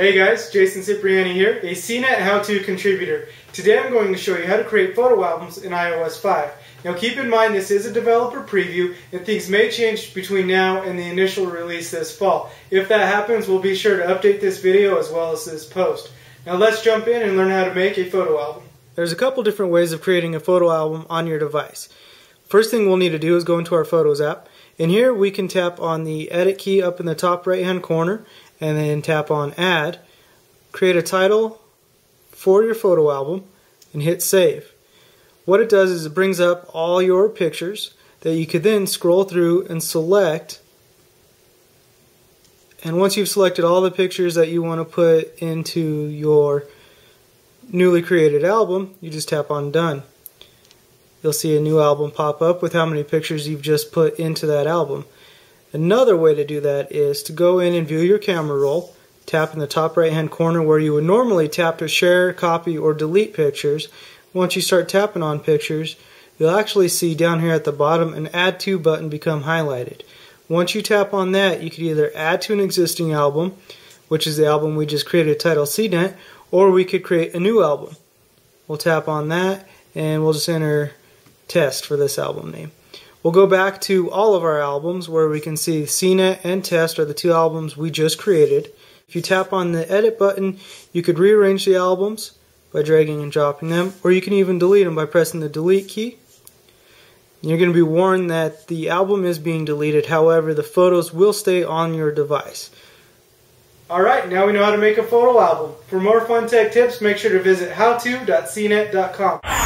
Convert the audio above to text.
Hey guys, Jason Cipriani here, a CNET how-to contributor. Today I'm going to show you how to create photo albums in iOS 5. Now keep in mind this is a developer preview and things may change between now and the initial release this fall. If that happens, we'll be sure to update this video as well as this post. Now let's jump in and learn how to make a photo album. There's a couple different ways of creating a photo album on your device. First thing we'll need to do is go into our Photos app. And here we can tap on the Edit key up in the top right hand corner and then tap on Add. Create a title for your photo album and hit Save. What it does is it brings up all your pictures that you could then scroll through and select and once you've selected all the pictures that you want to put into your newly created album, you just tap on Done. You'll see a new album pop up with how many pictures you've just put into that album. Another way to do that is to go in and view your camera roll, tap in the top right hand corner where you would normally tap to share, copy, or delete pictures. Once you start tapping on pictures, you'll actually see down here at the bottom an Add To button become highlighted. Once you tap on that, you could either add to an existing album, which is the album we just created titled CNET, or we could create a new album. We'll tap on that and we'll just enter test for this album name. We'll go back to all of our albums where we can see CNET and Test are the two albums we just created. If you tap on the edit button, you could rearrange the albums by dragging and dropping them, or you can even delete them by pressing the delete key. You're going to be warned that the album is being deleted, however, the photos will stay on your device. Alright, now we know how to make a photo album. For more fun tech tips, make sure to visit howto.cnet.com.